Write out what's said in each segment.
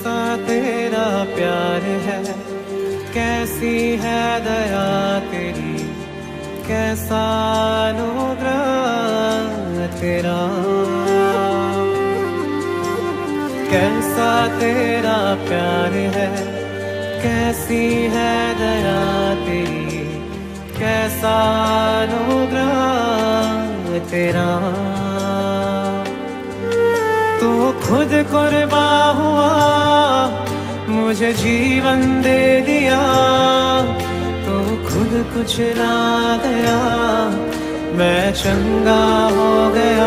कैसा तेरा प्यार है, कैसी है दया तेरी, कैसा अनुग्रह तेरा। कैसा तेरा प्यार है, कैसी है दया तेरी, कैसा अनुग्रह तेरा। तू खुद कुर्बा हुआ मुझे जीवन दे दिया तो खुद कुछ ना गया। मैं चंगा हो गया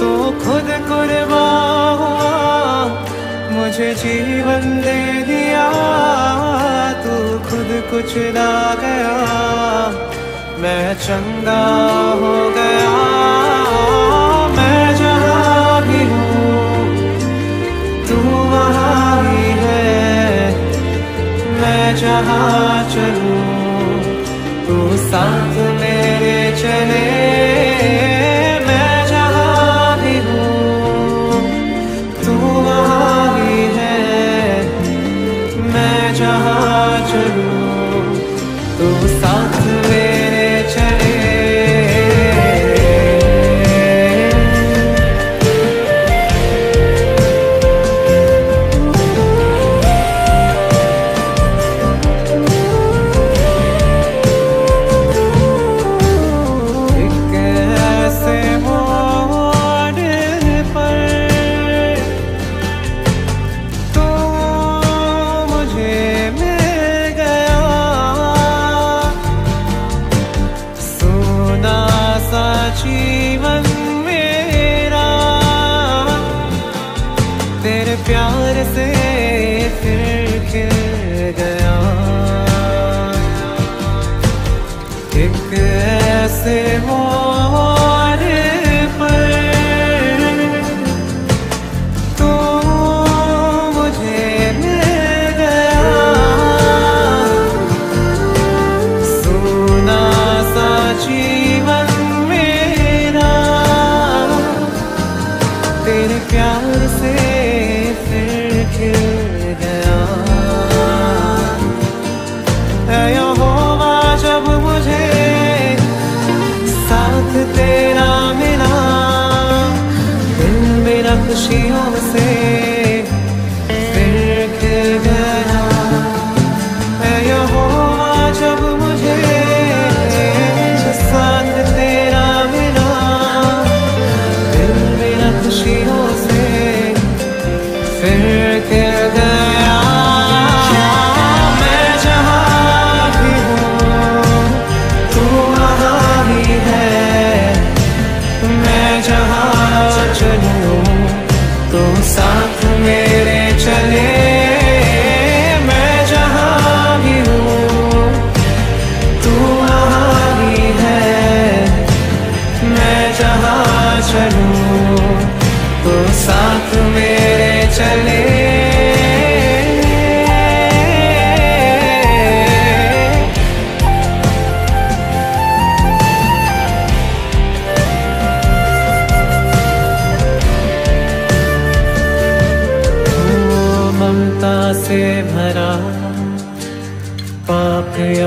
तो खुद कुर्बा हुआ। मुझे जीवन दे दिया, तू खुद कुछ ना गया। मैं चंगा हो गया। जहाँ चलूं तू साथ मेरे चले प्यार से फिर खिल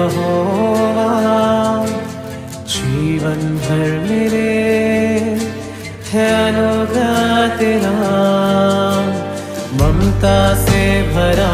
यहोवा जीवन भर मेरे है अनुग्रह तेरा। ममता से भरा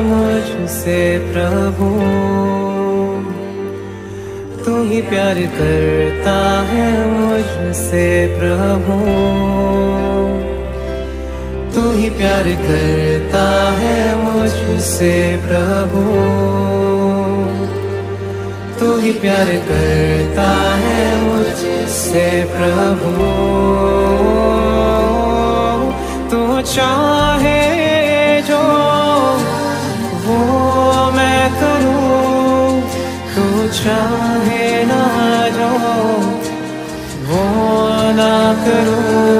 मुझसे प्रभु। तू ही प्यार करता है मुझसे प्रभु। तू ही प्यार करता है मुझसे प्रभु। तू ही प्यार करता है मुझसे प्रभु। तू चाहे करूँ तू चाहे ना जो वो ना करूँ।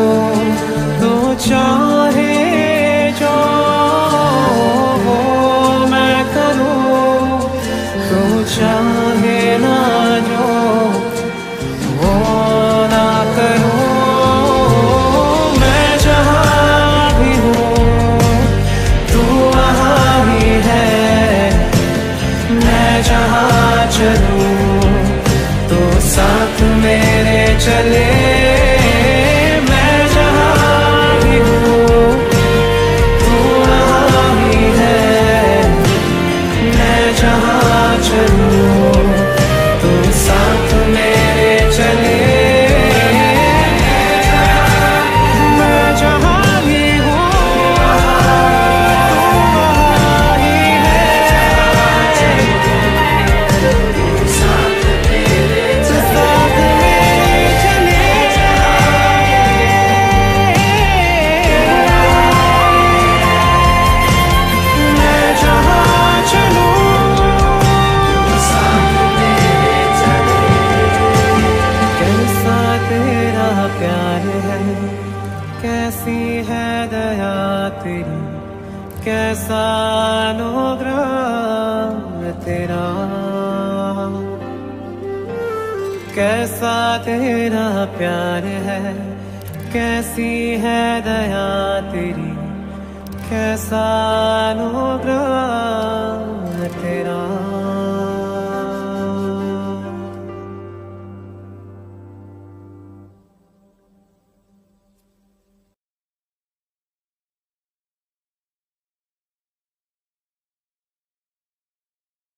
अनुग्रह तेरा। कैसा तेरा प्यार है कैसी है दया तेरी कैसा अनुग्रह